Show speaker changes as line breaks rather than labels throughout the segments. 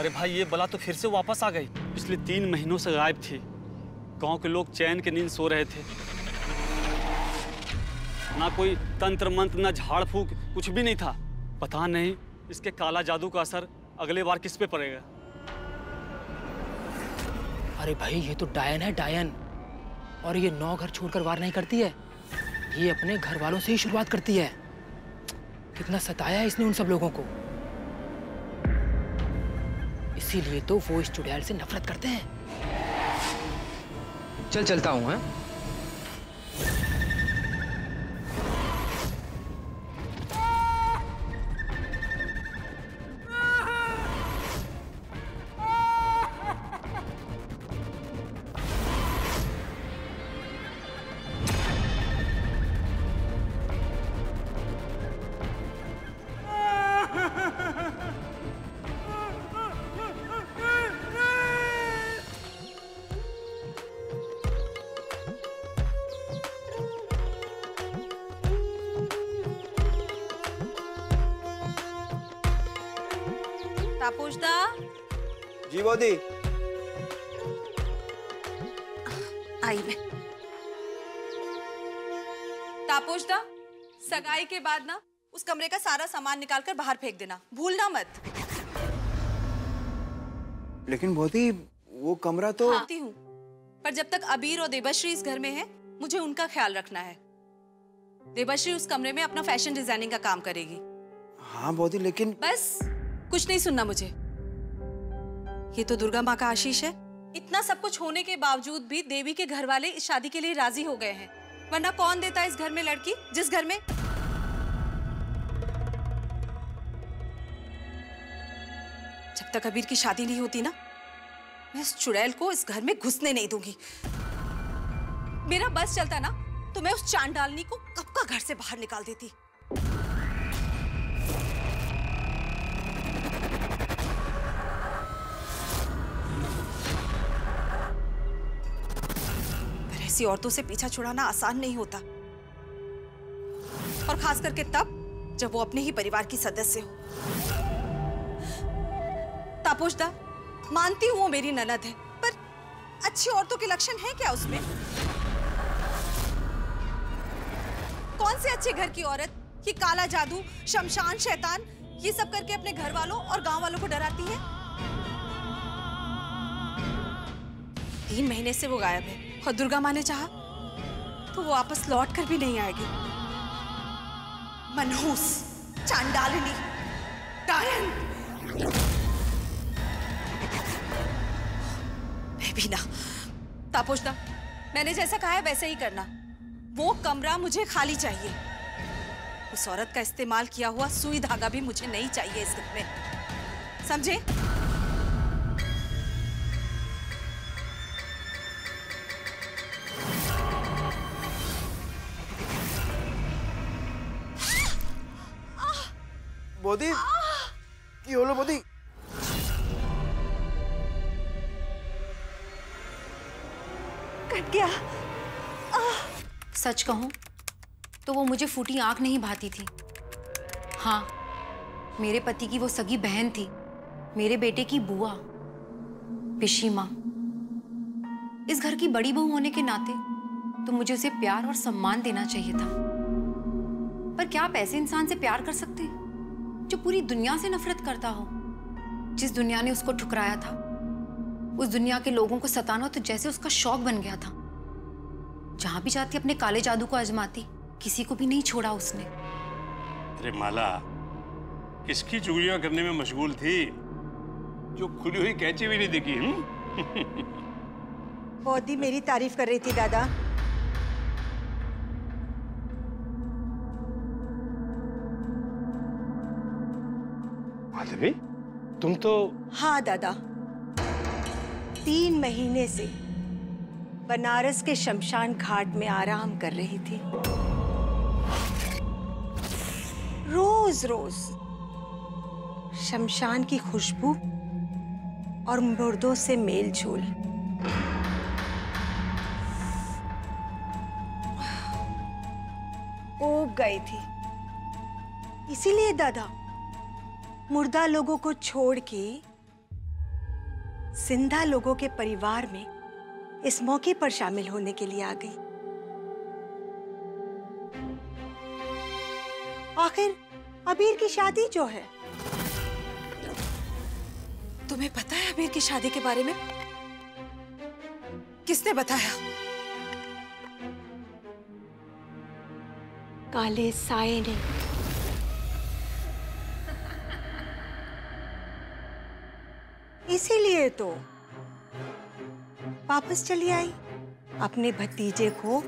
अरे भाई, ये बला तो फिर से वापस आ गई। पिछले तीन महीनों से गायब थी। गाँव के लोग चैन के नींद सो रहे थे। ना कोई तंत्र मंत्र, ना झाड़ फूक, कुछ भी नहीं था। पता नहीं इसके काला जादू का असर अगले बार किस पे पड़ेगा।
अरे भाई, ये तो डायन है, डायन। और ये नौ घर छोड़कर वार नहीं करती है। ये अपने घर वालों से ही शुरुआत करती है। कितना सताया है इसने उन सब लोगों को। इसीलिए तो वो इस चुड़ैल से नफरत करते हैं। चल चलता हूँ हाँ?
बोदी।
आई मैं। तापोजदा सगाई के बाद ना उस कमरे का सारा सामान निकाल कर बाहर फेंक देना। भूलना मत।
लेकिन बोदी वो कमरा तो
आती हूँ। पर जब तक अबीर और देबश्री इस घर में है मुझे उनका ख्याल रखना है। देबश्री उस कमरे में अपना फ़ैशन डिज़ाइनिंग का काम करेगी।
हाँ बोदी लेकिन
बस कुछ नहीं सुनना मुझे। ये तो दुर्गा माँ का आशीष है। इतना सब कुछ होने के बावजूद भी देवी के घर वाले इस शादी के लिए राज़ी हो गए हैं। वरना कौन देता है इस घर में लड़की? जिस घर में? जब तक अबीर की शादी नहीं होती ना मैं इस चुड़ैल को इस घर में घुसने नहीं दूँगी। मेरा बस चलता ना तो मैं उस चांडालनी को कब का घर से बाहर निकाल देती? ऐसी औरतों से पीछा छुड़ाना आसान नहीं होता। और खास करके तब, जब वो अपने ही परिवार की सदस्य हो। तापोशदा मानती हूँ वो मेरी ननद है, पर अच्छी औरतों के लक्षण है क्या उसमें? कौन से अच्छे घर की औरत कि काला जादू, शमशान शैतान, ये सब करके अपने घर वालों और गाँव वालों को डराती है? तीन महीने से वो गायब है। और दुर्गा माँ ने चाहा तो वो वापस लौट कर भी नहीं आएगी। मनहूस, चांडालिनी तापोशदा मैंने जैसा कहा है वैसे ही करना। वो कमरा मुझे खाली चाहिए। उस औरत का इस्तेमाल किया हुआ सुई धागा भी मुझे नहीं चाहिए इस घर में। समझे?
बोदी কি হলো बोदी
कट गया
सच कहूं तो वो मुझे फूटी आंख नहीं भाती थी हाँ मेरे पति की वो सगी बहन थी मेरे बेटे की बुआ पिशी माँ इस घर की बड़ी बहू होने के नाते तो मुझे उसे प्यार और सम्मान देना चाहिए था पर क्या आप ऐसे इंसान से प्यार कर सकते हैं जो पूरी दुनिया से नफरत करता हो। जिस दुनिया ने उसको ठुकराया था। उस दुनिया के लोगों को सताना तो जैसे उसका शौक बन गया था। जहाँ भी जाती अपने काले जादू को आजमाती किसी को भी नहीं छोड़ा उसने।
अरे माला किसकी चुगलियाँ करने में मशगूल थी? जो खुली हुई कैची भी नहीं दिखी हम्म?
बहुत ही मेरी तारीफ़ कर रही थी दादा।
माधवी तुम तो
हाँ दादा तीन महीने से बनारस के शमशान घाट में आराम कर रही थी रोज रोज शमशान की खुशबू और मुर्दों से मेल झोल ऊब गई थी इसीलिए दादा मुर्दा लोगों को छोड़ के ज़िंदा लोगों के परिवार में इस मौके पर शामिल होने के लिए आ गई। आखिर अबीर की शादी जो है?
तुम्हें पता है अबीर की शादी के बारे में? किसने बताया?
काले साए ने इसीलिए तो वापस चली आई, अपने भतीजे को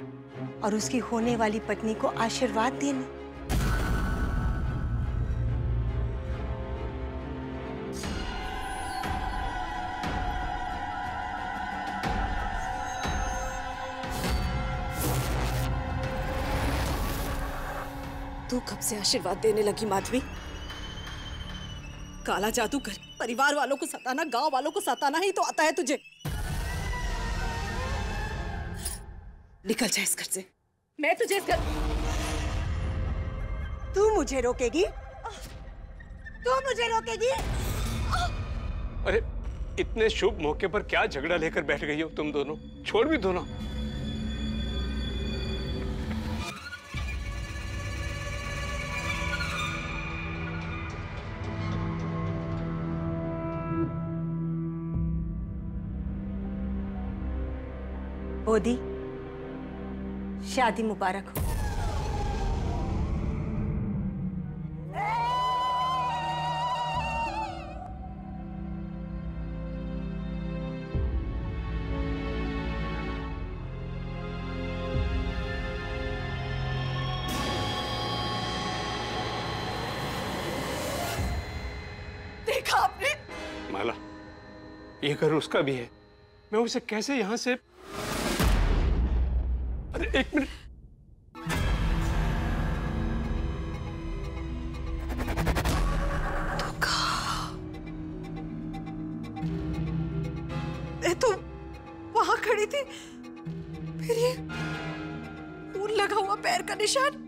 और उसकी होने वाली पत्नी को आशीर्वाद देने।
तू कब से आशीर्वाद देने लगी, माधवी? काला जादू कर। परिवार वालों को सताना, गाँव वालों को सताना ही तो आता है तुझे। निकल जा इस घर से। मैं तुझे इस घर
तू मुझे रोकेगी? तू मुझे रोकेगी?
अरे, इतने शुभ मौके पर क्या झगड़ा लेकर बैठ गई हो तुम दोनों? छोड़ भी दो
बोधी। शादी मुबारक हो।
देखा आपने?
माला ये घर उसका भी है। मैं उसे कैसे यहाँ से अरे एक मिनट।
तो वहाँ खड़ी थी? फिर ये लगा हुआ पैर का निशान?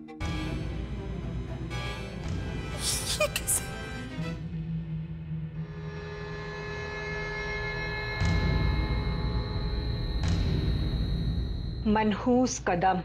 मनहूस कदम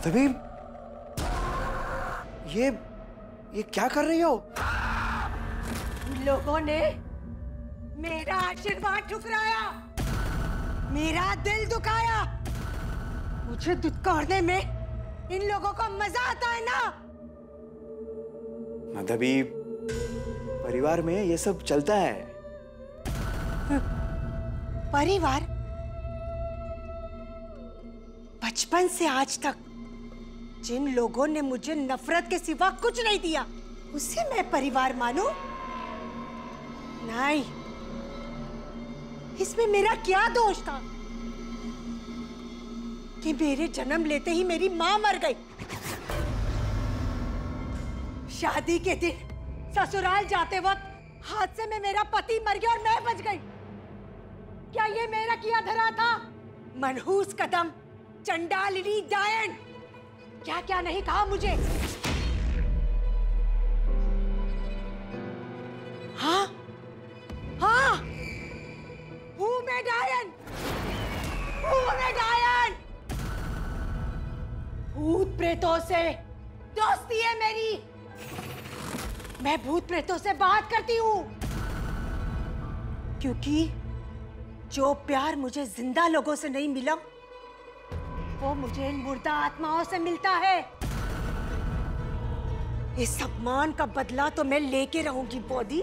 माधवी ये ये क्या कर रही हो?
लोगों ने मेरा आशीर्वाद ठुकराया। मेरा दिल दुखाया। मुझे दुत्कारने में इन लोगों को मज़ा आता है ना?
माधवी परिवार में ये सब चलता है।
परिवार? बचपन से आज तक जिन लोगों ने मुझे नफरत के सिवा कुछ नहीं दिया, उसे मैं परिवार मानू? नहीं। इसमें मेरा क्या दोष था? कि मेरे जन्म लेते ही मेरी माँ मर गई। शादी के दिन ससुराल जाते वक्त हादसे में मेरा पति मर गया और मैं बच गई। क्या ये मेरा किया धरा था? मनहूस कदम, चंडालिनी डायन क्या क्या नहीं कहा मुझे? हाँ? हाँ? हूँ मैं डायन हूँ मैं डायन भूत प्रेतों से दोस्ती है मेरी। मैं भूत प्रेतों से बात करती हूँ। क्योंकि जो प्यार मुझे ज़िंदा लोगों से नहीं मिला वो मुझे इन मुर्दा आत्माओं से मिलता है। इस अपमान का बदला तो मैं लेके रहूँगी, बॉडी।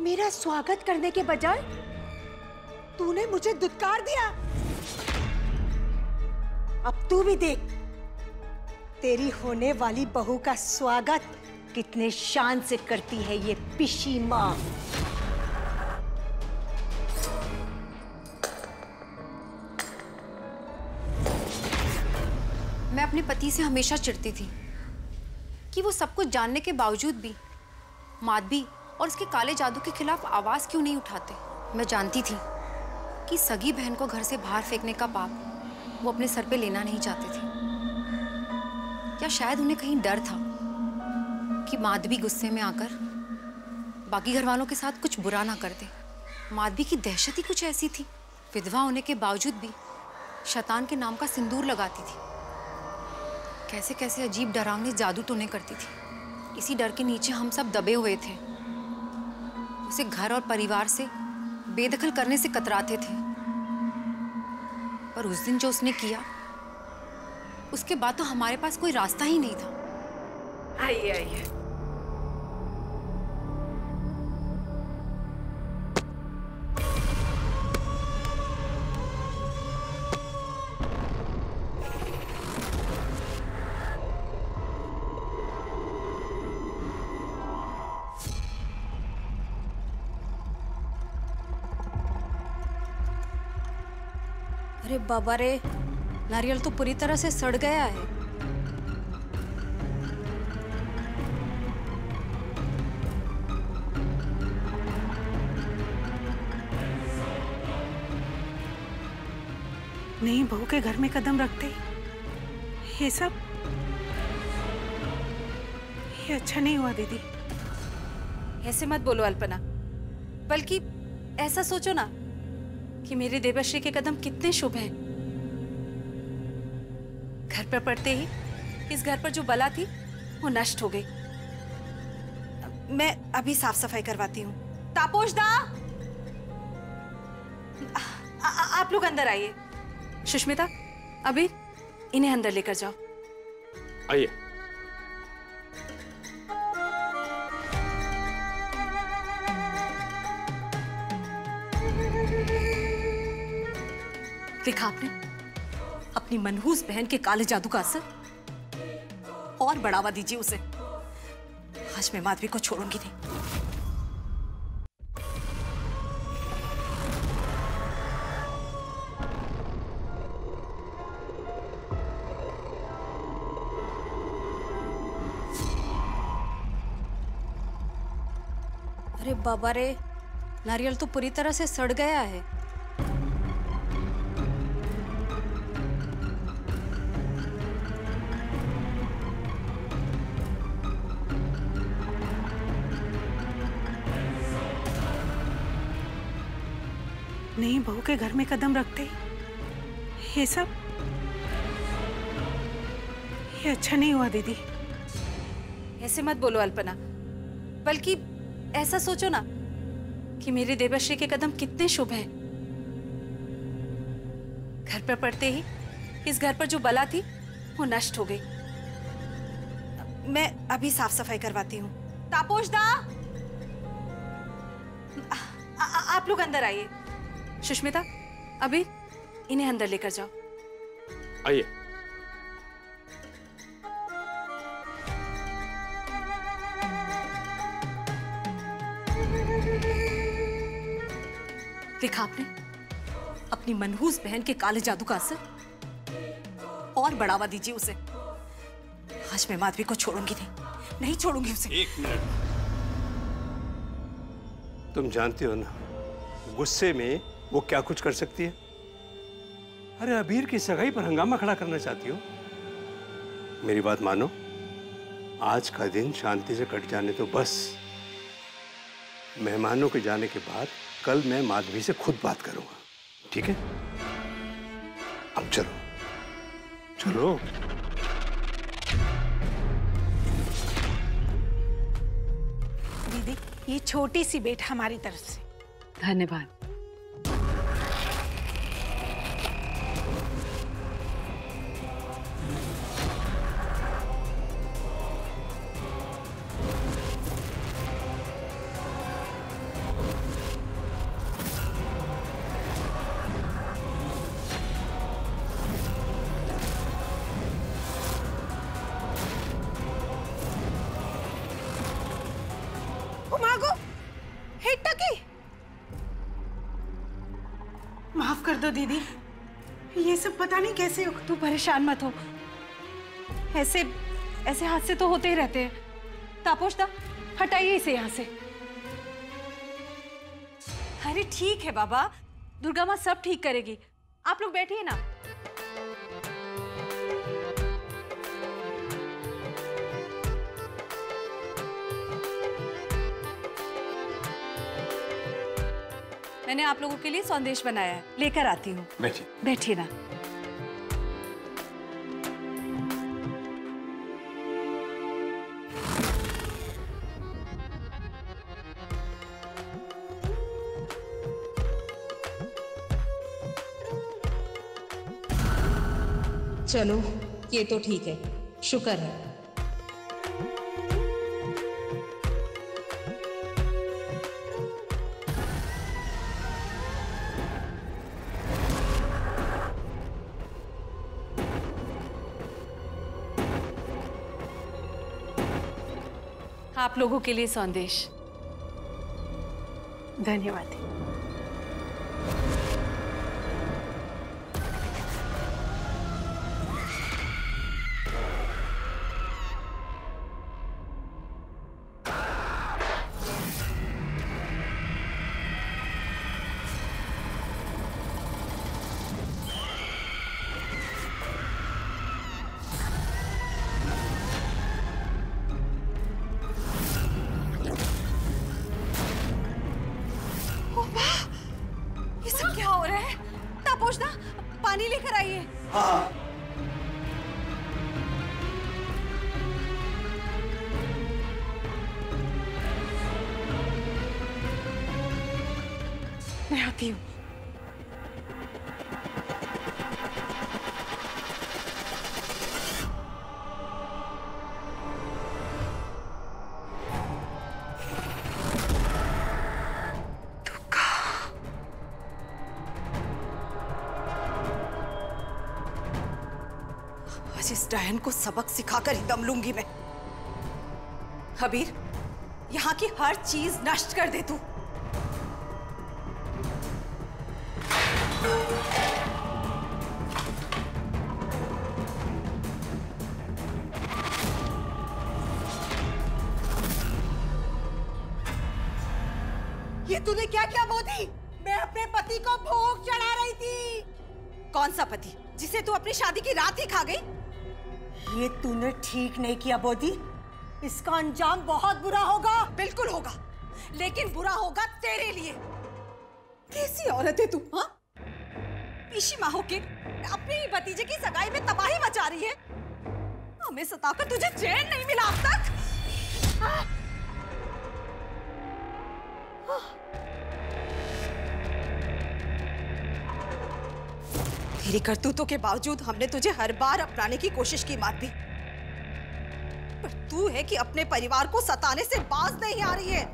मेरा स्वागत करने के बजाय तूने मुझे दुत्कार दिया। अब तू भी देख, तेरी होने वाली बहू का स्वागत कितने शान से करती है ये पिशी माँ।
अपने पति से हमेशा चिढ़ती थी कि वो सब कुछ जानने के बावजूद भी माधवी और उसके काले जादू के खिलाफ आवाज़ क्यों नहीं उठाते। मैं जानती थी कि सगी बहन को घर से बाहर फेंकने का पाप वो अपने सर पे लेना नहीं चाहते थे। या शायद उन्हें कहीं डर था कि माधवी गुस्से में आकर बाकी घर वालों के साथ कुछ बुरा ना कर दे। माधवी की दहशत ही कुछ ऐसी थी। विधवा होने के बावजूद भी शैतान के नाम का सिंदूर लगाती थी। कैसे कैसे अजीब डरावने जादू टोने करती थी। इसी डर के नीचे हम सब दबे हुए थे। उसे घर और परिवार से बेदखल करने से कतराते थे। पर उस दिन जो उसने किया, उसके बाद तो हमारे पास कोई रास्ता ही नहीं था।
आइए आइए।
बाबा रे नारियल तो पूरी तरह से सड़ गया है।
नहीं बहू के घर में कदम रखते। ये सब ये अच्छा नहीं हुआ दीदी।
ऐसे मत बोलो अल्पना। बल्कि ऐसा सोचो ना कि मेरे देवश्री के कदम कितने शुभ हैं। घर पर पड़ते ही, इस घर पर जो बला थी, वो नष्ट हो गई। मैं अभी साफ़ सफ़ाई करवाती हूँ। तापोश दा! आ- आ- आप लोग अंदर आइए। सुष्मिता अभी इन्हें अंदर लेकर जाओ।
आइए।
देखा आपने? अपनी मनहूस बहन के काले जादू का असर? और बढ़ावा दीजिए उसे। आज मैं माधवी को छोड़ूँगी नहीं। अरे बाबा रे, नारियल तो पूरी तरह से सड़ गया है।
नहीं बहू के घर में कदम रखते? ये सब? ये अच्छा नहीं हुआ, दीदी।
ऐसे मत बोलो, अल्पना। बल्कि ऐसा सोचो ना कि मेरे देवश्री के कदम कितने शुभ हैं। घर पर पड़ते ही, इस घर पर जो बला थी, वो नष्ट हो गई। मैं अभी साफ़ सफ़ाई करवाती हूँ। तापोश दा! आ- आ- आप लोग अंदर आइए। सुष्मिता अभी इन्हें अंदर लेकर जाओ।
आइए।
देखा आपने? अपनी मनहूस बहन के काले जादू का असर? और बढ़ावा दीजिए उसे। आज मैं माधवी को छोड़ूँगी नहीं। नहीं छोड़ूँगी उसे।
एक मिनट। तुम जानते हो ना गुस्से में वो क्या कुछ कर सकती है? अरे अबीर की सगाई पर हंगामा खड़ा करना चाहती हो? मेरी बात मानो। आज का दिन शांति से कट जाने तो बस। मेहमानों के जाने के बाद कल मैं माधवी से खुद बात करूँगा। ठीक है? अब चलो। चलो।
दीदी ये छोटी सी बेट हमारी तरफ़ से।
धन्यवाद।
कैसे हो?
तू परेशान मत हो। ऐसे ऐसे हादसे तो होते ही रहते हैं। तापोशदा हटाइए इसे यहाँ से। अरे ठीक है बाबा दुर्गा माँ सब ठीक करेगी। आप लोग बैठिए ना। मैंने आप लोगों के लिए संदेश बनाया है लेकर आती हूँ।
बैठिए।
बैठिए ना।
चलो ये तो ठीक है। शुक्र है।
आप लोगों के लिए संदेश।
धन्यवाद। मैं आती हूँ।
इस डायन को सबक सिखाकर ही दम लूँगी मैं। हबीर, यहाँ की हर चीज़ नष्ट कर दे तू।
ठीक नहीं किया, बोधी। इसका अंजाम बहुत बुरा होगा।
बिल्कुल होगा। लेकिन बुरा होगा तेरे लिए। कैसी औरत है तू हाँ? पीशी माहो के, अपने ही भतीजे की सगाई में तबाही मचा रही है। हमें सताकर तुझे चैन नहीं मिला अब तक? तेरी करतूतों के बावजूद हमने तुझे हर बार अपनाने की कोशिश की पर तू है कि अपने परिवार को सताने से बाज नहीं आ रही है।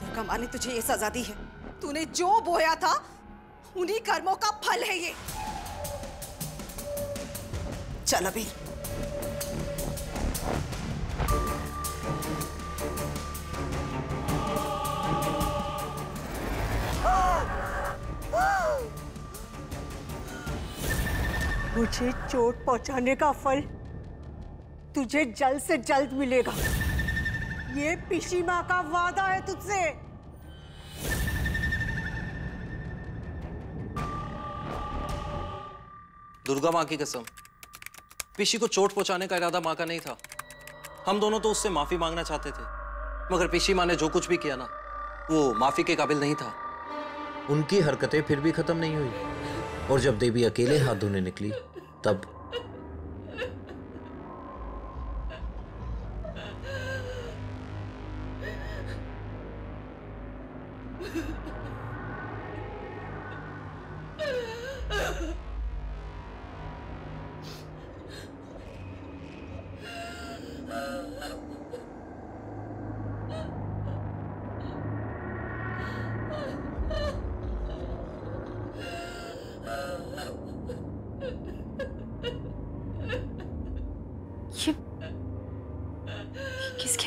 दुर्गा माँ ने तुझे ये सजा दी है। तूने जो बोया था, उन्हीं कर्मों का फल है ये। चल अभी।
मुझे चोट पहुँचाने का फल तुझे जल्द से जल्द मिलेगा। ये पिशी माँ का वादा है तुझसे।
दुर्गा माँ की कसम। पिशी को चोट पहुँचाने का इरादा माँ का नहीं था। हम दोनों तो उससे माफ़ी मांगना चाहते थे। मगर पिशी माँ ने जो कुछ भी किया ना वो माफ़ी के काबिल नहीं था।
उनकी हरकतें फिर भी खत्म नहीं हुई। और जब देवी अकेले हाथ धोने निकली तब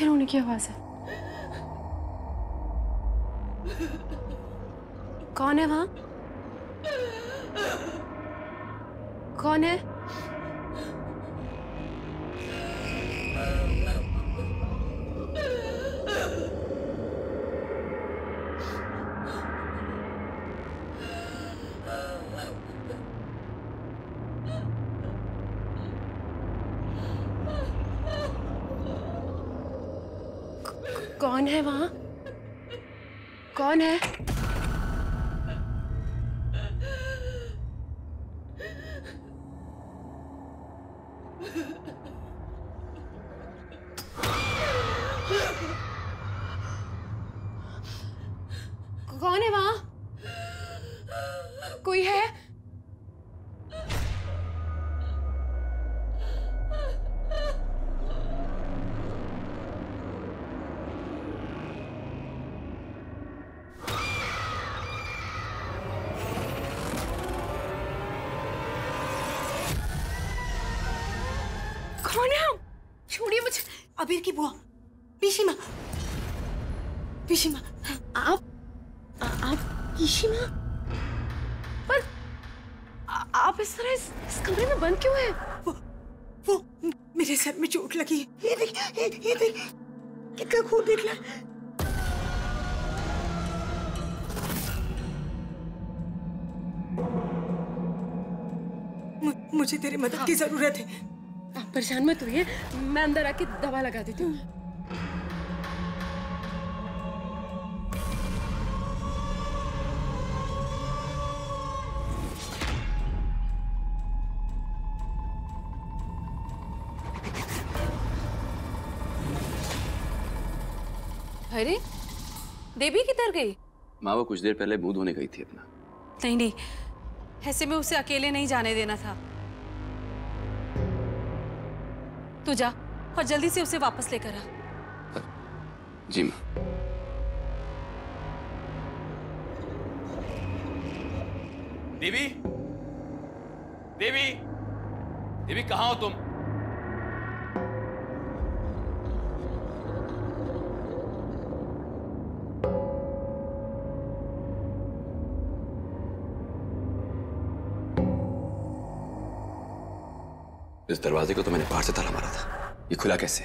किसके रोने की आवाज़ है कौन है वहाँ? कौन है?
अबीर की बुआ। पीशीमा पीशीमा
आप आ- आप पीशीमा पर आ- आप इस तरह इस, इस कमरे में बंद क्यों है?
वो वो मेरे सर में चोट लगी। ये देख ये, ये देख। कितना खून निकला है। मुझे तेरी मदद की ज़रूरत है।
परेशान मत होइए। मैं अंदर आके दवा लगा देती हूँ।
अरे देवी किधर गई?
माँ वो कुछ देर पहले मुँह धोने गई थी अपना।
नहीं नहीं ऐसे में उसे अकेले नहीं जाने देना था। तू जा और जल्दी से उसे वापस लेकर आ।
जी माँ।
देवी? देवी? देवी कहाँ हो तुम?
इस दरवाजे को तो मैंने बाहर से ताला मारा था। ये खुला कैसे?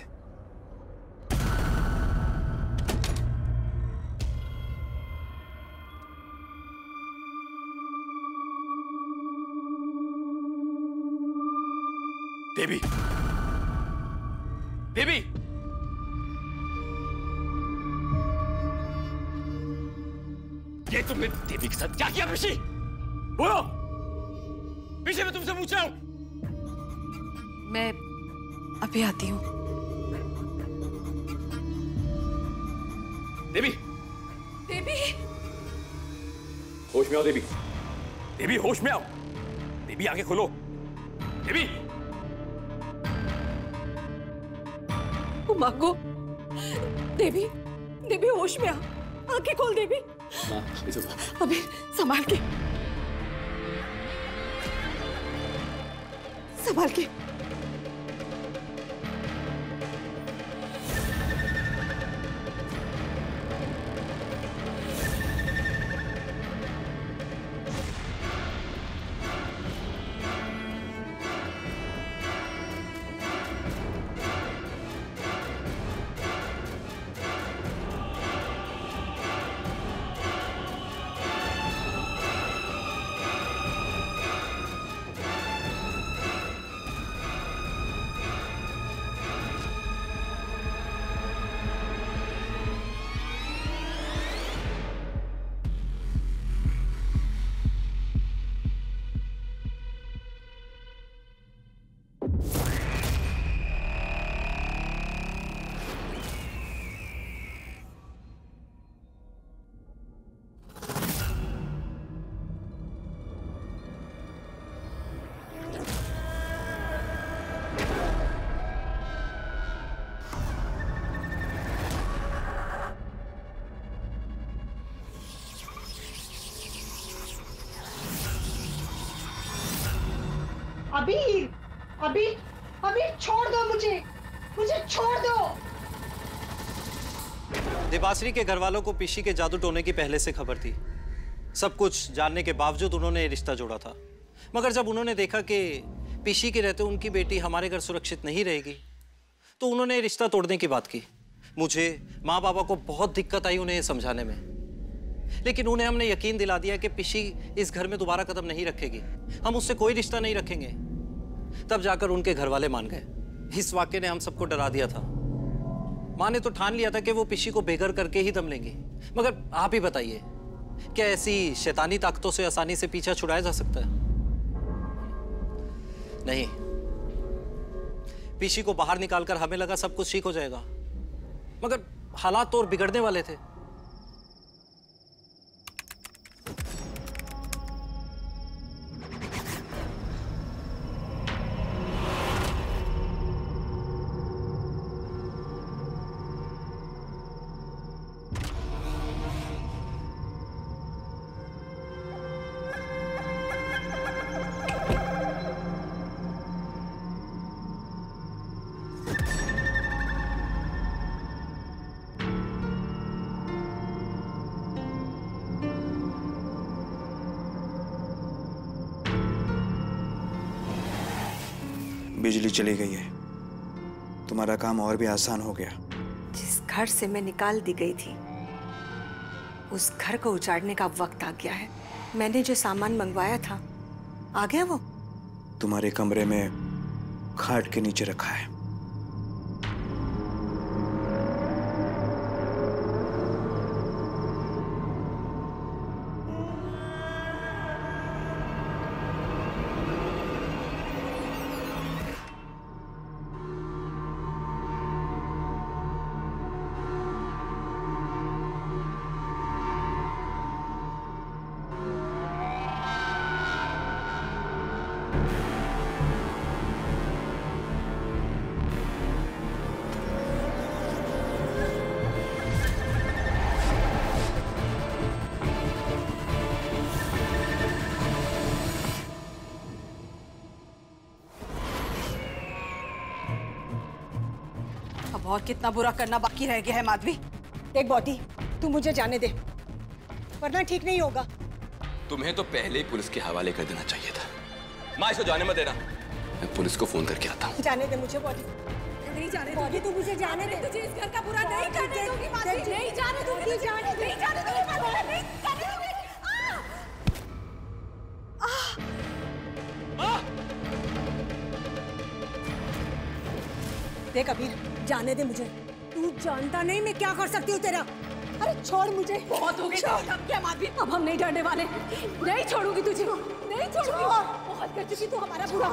देवी। देवी। ये तुमने देवी के साथ क्या किया, ऋषि? बोलो। पीछे मैं तुमसे पूछ रहा हूँ।
अभी आती हूँ।
देवी।
देवी।
होश में आओ देवी। देवी होश में आओ। देवी आँखें खोलो। देवी।
मांगो। देवी देवी होश में आ। आँखें खोल देवी। अभी संभाल के। संभाल के। मुझे छोड़ दो।
देबाश्री के घर वालों को पिशी के जादू टोने की पहले से खबर थी। सब कुछ जानने के बावजूद उन्होंने रिश्ता जोड़ा था। मगर जब उन्होंने देखा कि पिशी के रहते उनकी बेटी हमारे घर सुरक्षित नहीं रहेगी तो उन्होंने रिश्ता तोड़ने की बात की। मुझे माँ बाबा को बहुत दिक्कत आई उन्हें समझाने में। लेकिन उन्हें हमने यकीन दिला दिया कि पिशी इस घर में दोबारा कदम नहीं रखेगी। हम उससे कोई रिश्ता नहीं रखेंगे। तब जाकर उनके घर वाले मान गए। इस वाक्य ने हम सबको डरा दिया था। माँ ने तो ठान लिया था कि वो पिशी को बेघर करके ही दम लेंगी। मगर आप ही बताइए, क्या ऐसी शैतानी ताकतों से, आसानी से पीछा छुड़ाया जा सकता है? नहीं। पीशी को बाहर निकालकर हमें लगा सब कुछ ठीक हो जाएगा। मगर हालात तो और बिगड़ने वाले थे।
बिजली चली गई है। तुम्हारा काम और भी आसान हो गया।
जिस घर से मैं निकाल दी गई थी उस घर को उजाड़ने का वक्त आ गया है। मैंने जो सामान मंगवाया था आ गया वो?
तुम्हारे कमरे में खाट के नीचे रखा है।
और कितना बुरा करना बाकी रह गया है माधवी।
देख बॉडी तू मुझे जाने दे वरना ठीक नहीं होगा।
तुम्हें तो पहले ही पुलिस के हवाले कर देना चाहिए था। माँ इसको जाने मत देना। मैं पुलिस को फ़ोन करके आता हूँ।
जाने दे मुझे बॉटी
नहीं जाने
बॉटी तू मुझे जाने दे।
तुझे इस घर का बुरा नहीं करने दूँगी माधवी। नहीं जाने दूँगी
नहीं जाने
नहीं जाने दूँगी माधवी। नहीं जाने दूँगी।
देख अबीर जाने दे मुझे। तू जानता नहीं मैं क्या कर सकती हूँ तेरा। अरे छोड़ मुझे।
बहुत हो गया अब क्या माधवी अब हम नहीं डरने वाले। नहीं छोड़ूँगी तुझे। नहीं छोड़ूँगी। बहुत कर चुकी तू हमारा बुरा।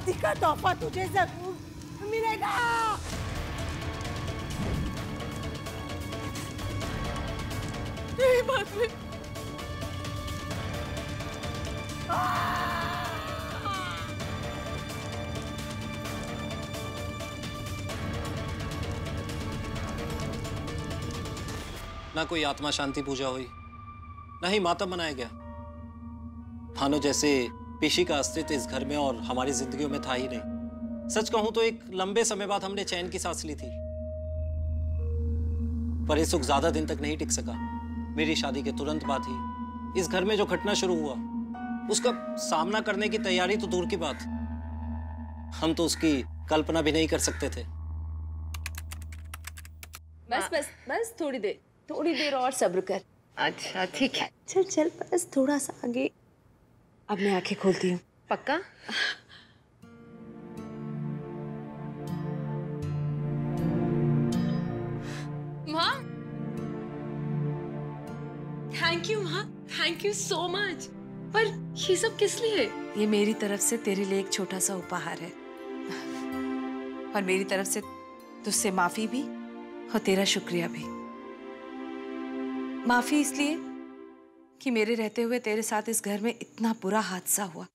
शादी का तोहफा तुझे ज़रूर मिलेगा।
नहीं माधवी
ना कोई आत्मा शांति पूजा हुई, ना ही मातम मनाया गया। मानो जैसे पेशी का अस्तित्व इस घर में और हमारी जिंदगियों में था ही नहीं। सच कहूँ तो एक लंबे समय बाद हमने चैन की सांस ली थी। पर ये सुख ज़्यादा दिन तक नहीं टिक सका। मेरी शादी के तुरंत बाद ही इस घर में जो घटना शुरू हुआ उसका सामना करने की तैयारी तो दूर की बात। हम तो उसकी कल्पना भी नहीं कर सकते थे।
बस बस बस थोड़ी देर थोड़ी देर और सब्र कर। अच्छा ठीक है। चल चल बस थोड़ा सा आगे।
अब मैं आँखें खोलती हूँ।
पक्का? माँ? थैंक यू माँ. थैंक यू सो मच पर ये सब किस लिए?
ये मेरी तरफ़ से तेरे लिए एक छोटा सा उपहार है। और मेरी तरफ़ से तुझसे माफ़ी भी और तेरा शुक्रिया भी। माफ़ी इसलिए कि मेरे रहते हुए तेरे साथ इस घर में इतना बुरा हादसा हुआ।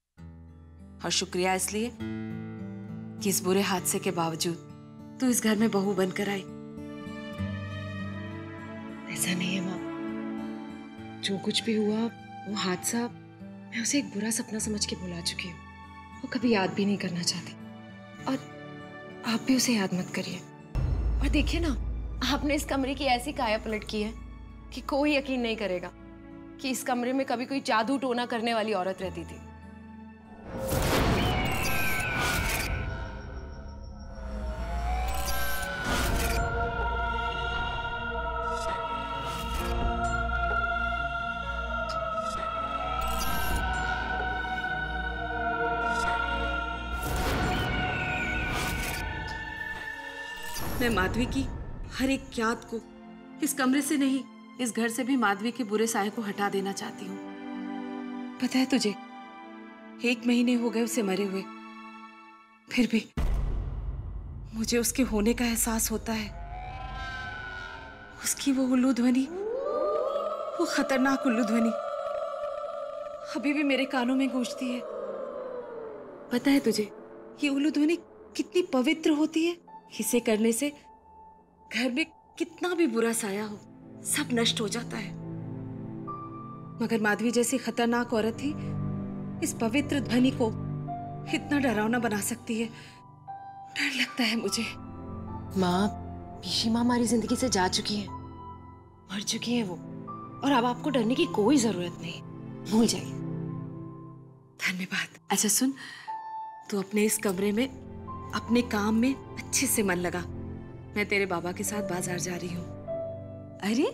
और शुक्रिया इसलिए कि इस बुरे हादसे के बावजूद तू इस घर में बहू बनकर आई।
ऐसा नहीं है माँ। जो कुछ भी हुआ, वो हादसा मैं उसे एक बुरा सपना समझ के भुला चुकी हूँ। वो कभी याद भी नहीं करना चाहती। और आप भी उसे याद मत करिए। और देखिए ना, आपने इस कमरे की ऐसी काया पलट की है कि कोई यकीन नहीं करेगा। कि इस कमरे में कभी कोई जादू टोना करने वाली औरत रहती थी।
मैं माधवी की हर एक याद को इस कमरे से नहीं इस घर से भी माधवी के बुरे साय को हटा देना चाहती हूँ। पता है तुझे, एक महीने हो गए उसे मरे हुए। फिर भी मुझे उसके होने का एहसास होता है। उसकी वो उल्लू ध्वनि, वो खतरनाक उल्लू ध्वनि अभी भी मेरे कानों में गूंजती है। पता है तुझे, ये उल्लू ध्वनि कितनी पवित्र होती है? इसे करने से घर में कितना भी बुरा साया हो सब नष्ट हो जाता है। मगर माधवी जैसी खतरनाक औरत ही इस पवित्र ध्वनि को इतना डरावना बना सकती है। डर लगता है मुझे।
माँ पीशी माँ हमारी ज़िंदगी से जा चुकी है। मर चुकी है वो। और अब आपको डरने की कोई ज़रूरत नहीं। भूल जाइए
धन्यवाद। अच्छा सुन तू अपने इस कमरे में अपने काम में अच्छे से मन लगा। मैं तेरे बाबा के साथ बाज़ार जा रही हूँ। अरे,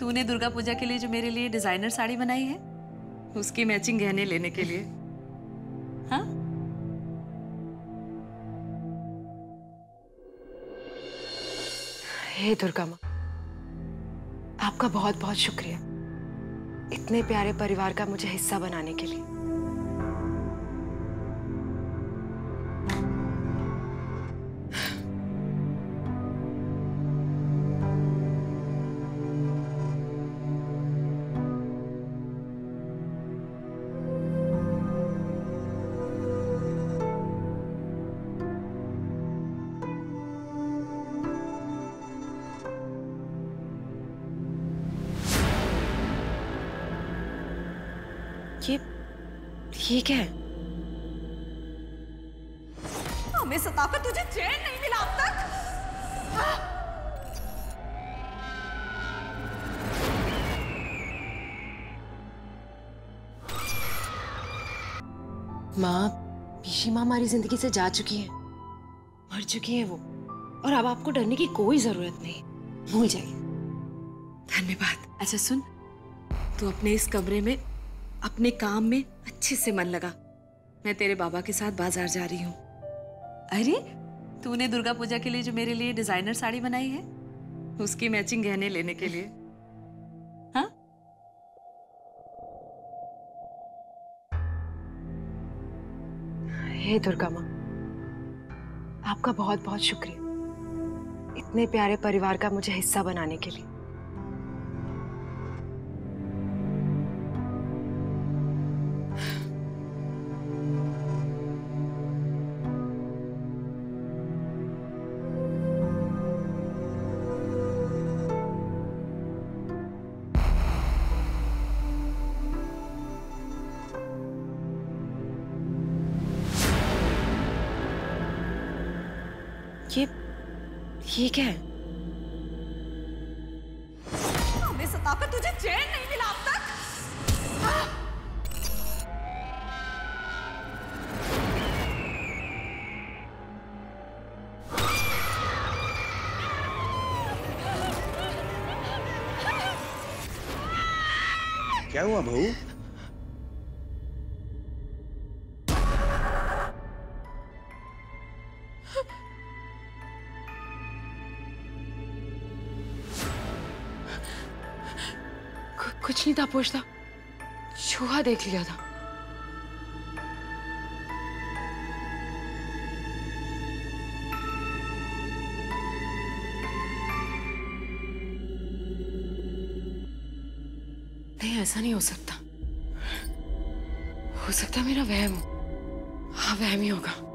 तूने दुर्गा पूजा के लिए जो मेरे लिए डिज़ाइनर साड़ी बनाई है? उसकी मैचिंग गहने लेने के लिए। हाँ?
हे दुर्गा माँ, आपका बहुत बहुत शुक्रिया। इतने प्यारे परिवार का मुझे हिस्सा बनाने के लिए। ये ये क्या है?
हमें सताकर तुझे चैन नहीं मिला अब तक।
माँ पीशी माँ हमारी ज़िंदगी से जा चुकी है। मर चुकी है वो। और अब आपको डरने की कोई ज़रूरत नहीं। भूल जाइए।
धन्यवाद। अच्छा सुन तू अपने इस कमरे में अपने काम में अच्छे से मन लगा। मैं तेरे बाबा के साथ बाज़ार जा रही हूँ। अरे तूने दुर्गा पूजा के लिए जो मेरे लिए डिज़ाइनर साड़ी बनाई है? उसकी मैचिंग गहने लेने के लिए। हाँ?
हे दुर्गा माँ आपका बहुत बहुत शुक्रिया। इतने प्यारे परिवार का मुझे हिस्सा बनाने के लिए। ये ये क्या है?
हमें सताकर तुझे चैन नहीं मिला अब तक।
क्या हुआ बहू?
पूछता। चूहा देख लिया था। नहीं, ऐसा नहीं हो सकता। हो सकता मेरा वहम हाँ। वहम ही होगा।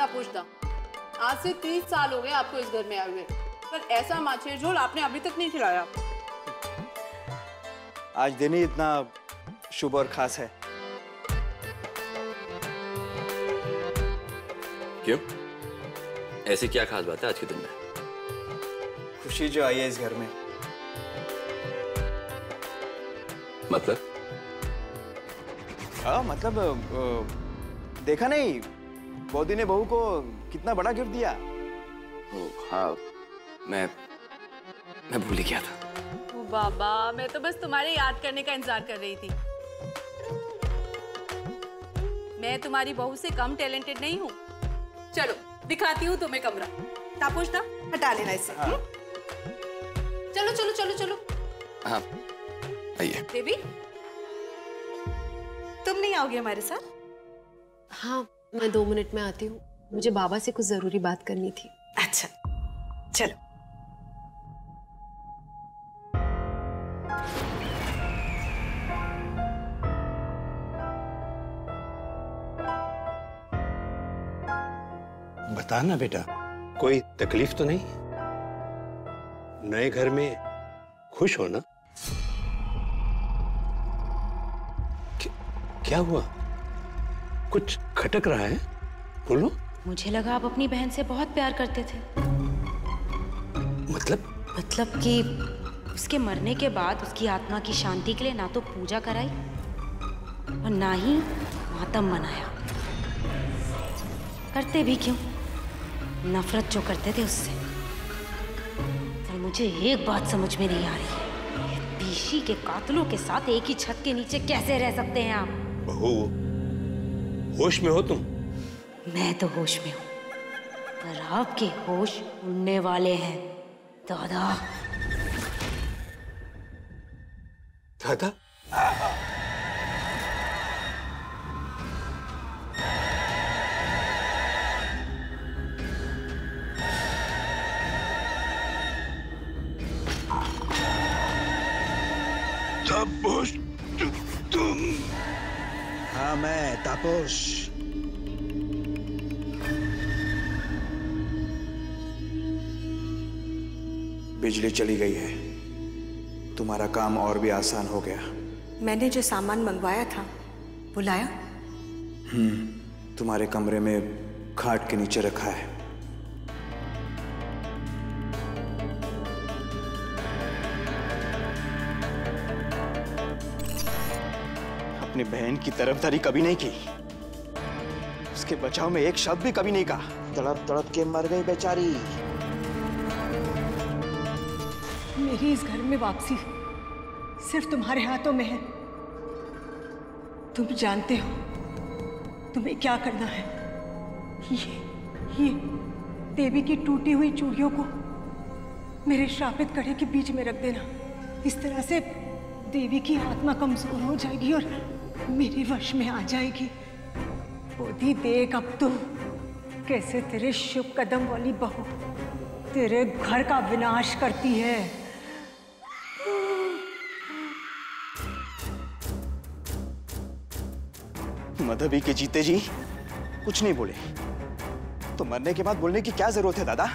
आप पूछना आज से तीस साल हो गए आपको इस घर में आए हुए। पर ऐसा माछेर झोल आपने अभी तक नहीं खिलाया।
आज दिन ही इतना शुभ और खास है।
क्यों? ऐसी क्या खास बात है आज के दिन में?
खुशी जो आई है इस घर में।
मतलब?
हाँ मतलब देखा नहीं बौदी ने बहू को कितना बड़ा गिफ्ट दिया?
ओ, हाँ मैं मैं भूल गया था।
ओ बाबा मैं तो बस तुम्हारे याद करने का इंतज़ार कर रही थी। मैं तुम्हारी बहू से कम टैलेंटेड नहीं हूँ। चलो दिखाती हूँ तुम्हें कमरा। तापुश ना हटा लेना इससे हम्म? चलो चलो चलो चलो।
हाँ आइए।
बेबी तुम नहीं आओगे हमारे साथ?
हाँ मैं दो मिनट में आती हूँ। मुझे बाबा से कुछ ज़रूरी बात करनी थी।
अच्छा चलो।
बता ना बेटा। कोई तकलीफ़ तो नहीं? नए घर में खुश हो ना? क्या, क्या हुआ? कुछ खटक रहा है? बोलो।
मुझे लगा आप अपनी बहन से बहुत प्यार करते थे।
मतलब?
मतलब कि उसके मरने के बाद उसकी आत्मा की शांति के लिए ना तो पूजा कराई और ना ही मातम मनाया। करते भी क्यों? नफरत जो करते थे उससे। पर मुझे एक बात समझ में नहीं आ रही है। पीशी के कातलों के साथ एक ही छत के नीचे कैसे रह सकते हैं आप?
बहू होश में हो तुम?
मैं तो होश में हूँ। पर आपके होश उड़ने वाले हैं दादा।
दादा?
तुम। हाँ मैं तापोश बिजली चली गई है। तुम्हारा काम और भी आसान हो गया।
मैंने जो सामान मंगवाया था बुलाया
हम्म तुम्हारे कमरे में खाट के नीचे रखा है। अपनी बहन की तरफदारी कभी नहीं की। उसके बचाव में एक शब्द भी कभी नहीं कहा। तड़प तड़प के मर गई बेचारी।
मेरी इस घर में वापसी सिर्फ़ तुम्हारे हाथों में है। तुम जानते हो तुम्हें क्या करना है? ये ये देवी की टूटी हुई चूड़ियों को मेरे श्रापित कड़े के बीच में रख देना। इस तरह से देवी की आत्मा कमज़ोर हो जाएगी और मेरे वश में आ जाएगी। ही देख अब तू, कैसे तेरे शुभ कदम वाली बहू तेरे घर का विनाश करती है।
मधुबी के जीते जी कुछ नहीं बोले। तो मरने के बाद बोलने की क्या ज़रूरत है, दादा?